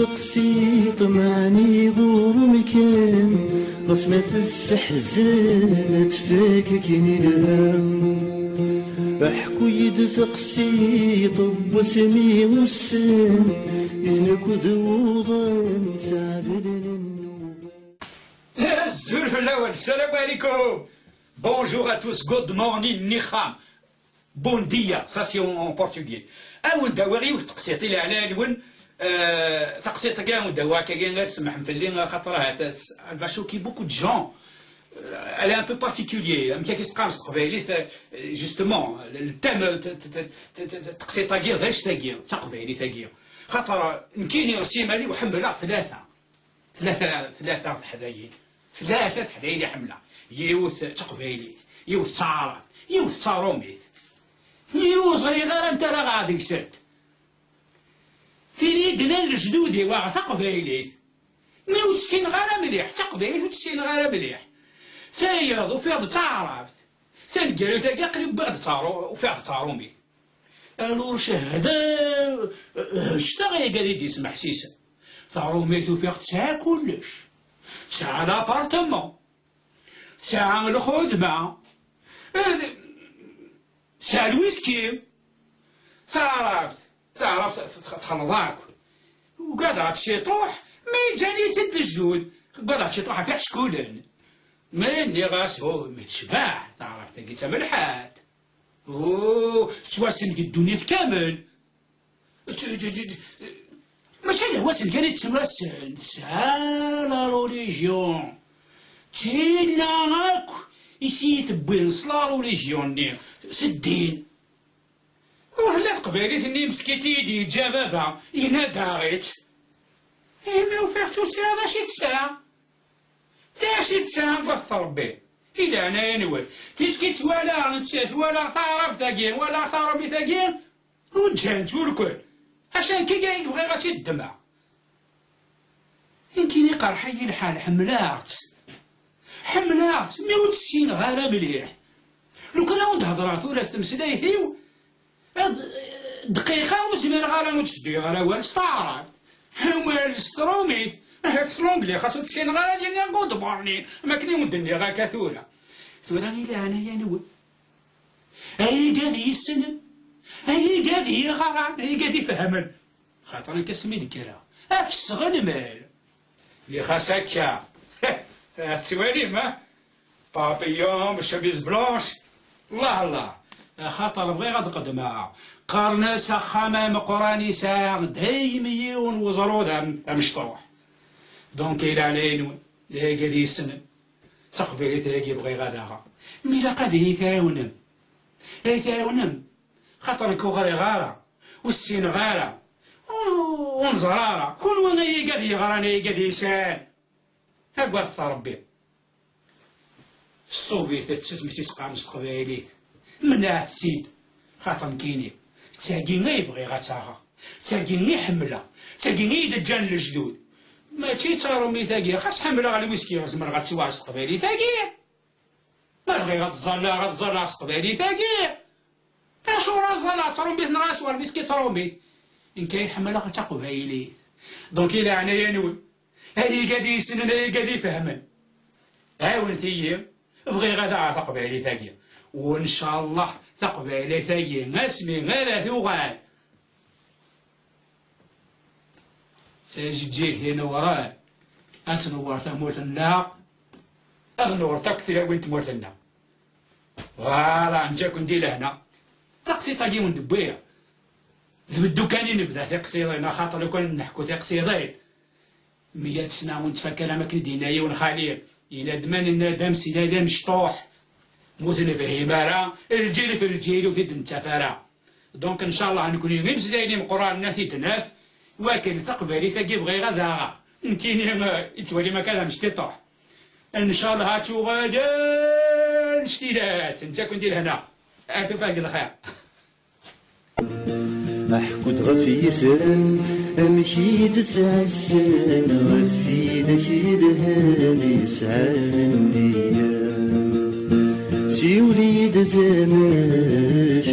سقسي طمعني غور مكان قسمة السحزان تفاك كين احكو يد سقسي طب وسمي إذنك ذوضا سعد الزلف الأول السلام عليكم. Good morning, nicham. Bon dia, ça c'est en, en portugais. أول داوري وتقسيتي لي على الون آه تقسيت كاع ودوا كاع غير سمح مفلي خاطرها باشوكي بوكو دو جون. elle est un peu particulier. مكا كيسقام تقبايلي جوستومون التام تقسيطا كاع غير تاكيا تقبايلي تاكيا خاطر نكيني سيمالي وحملها ثلاثة. ثلاثة ثلاثة حدايين ثلاثة حدايين حملة. يوث تقبايلي يوث تعارض يوث تاروميت. يوث غير أنت راه غادي يسد. تيني دنا الجدودي واغ تقبايليت ميوث سين غير مليح تقبايليت وتسين غير مليح. ثايض وفيض تعرفت. تلقى تلقى قريب بعد تارو وفيض تاروميت الور شهادة اشتغل قاعد يسمع سيسا. تاروميت وفيض تسعى كلش. تسعى لابارتمون. ساعة الخدمة ساعة الويسكي تعرف تعرف تخلضاك وقعد عاد شيطوح ما يجاني سد الجود قعد عاد شيطوح في حشكولن مني غاس هو متشبع تعرف تلقيتها ملحات. أوه تواسن الدنيا كامل. ماشي هو سن كان يتسواسن سالا روليجيون تينا هاك يسيت بوين صلارو ليجيوني سدين. وهلا قبالي ثني مسكيتي دي جابابا ينا داغيت إيمي وفيختو ساعة شي تساعة لا شي تساعة بغت ربي إلا أنا ينوي تيسكيت ولا نتسات ولا ثارب ثاقين ولا ثارب ثاقين ونجانت والكل عشان كي قايل بغي غاتي الدمع يمكن يقرحي الحال حملات حملات مي وتسين غالا مليح لو كان عاود هضرات ولا ستمسلايثيو دقيقة وزمير غالا نتسدي غالا وال ستعرض هما سترومي. هاك سلونجلي خاصو تسين غالا ديالنا نقود بارني ما كني ودني غا كثورة ثورة. غير أنا يا نوي. أي قاد يسن؟ أي قاد يغران أي قاد يفهمن خاطر نكسمي الكرا. أكس غنمال يا خاساكا تسوالي ما. بابيون بشميز بلونش. الله الله. خاطر بغي غاد قدمها قرناس خمام قراني ساعة دايم يون وزرود مشطوح دونك إلى علينون لاقي دي السنة تقبلي تاقي بغي غاداها ميلا قد يتاونم يتاونم خاطر كوغري غارة. والسين غارة. ونزرارة كل وأنا يقد يغراني يقد يسان. هاكوا ربي. تيد خاطر كيني تاقي غي يبغي غاتاغا تاقي غي حملة تاقي غي دجان الجدود ما تي تارو مي تاقي خاص حملة على الويسكي غزمر غاتسواعس قبايلي تاقي ما بغي غاتزالا غاتزالا قبايلي تاقي أشو رازالا ترومبيت نغاس والويسكي ترومبيت إن كاين حملة غاتا قبايلي دونك إلا أنا ينوي هاي قاد يسنن هاي قاد يفهمن. هاون ثيام بغي غادا عطا قبايلي ثاقية وإن شاء الله تقبايلي ثاقية اسمي غير ثوغان سيجي تجيه هنا وراه أسنور ثمورت النار أغنور تكثر وإنت مورت النار فوالا نجا كنتي لهنا تقصي طاقي من دبيع بدو كان نبدا تقصيضين خاطر لو كان نحكو تقصيضين ميات سنة ونتفكر أماكن دينايا ونخالية. إلى دمان الندم سيدا مشطوح موثنا في همارة الجيل في الجيل وفي التفارة دونك إن شاء الله نكون يوم مزدايني من قرآن ناثي تناف ولكن تقبلي تجي بغي غدا يمكن يتولي مكان مشتطح إن شاء الله هاتشو غدا نشتيلات. انت كنت هنا. أعرف فاق الخير. محكود غفي يسرن أمشي تتعسن غفي ذاك الهام يسعى النيام سيولي دزماش